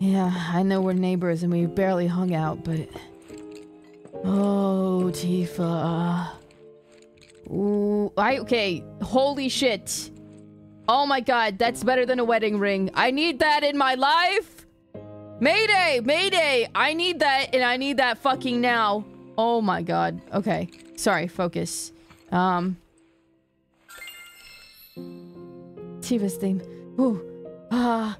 Yeah, I know we're neighbors and we barely hung out, but... Oh, Tifa. Ooh, I, okay, holy shit. Oh my god, that's better than a wedding ring. I need that in my life! Mayday! Mayday! I need that, and I need that fucking now. Oh my god. Okay. Sorry, focus. Um... Tifa's theme. Ooh. Ah.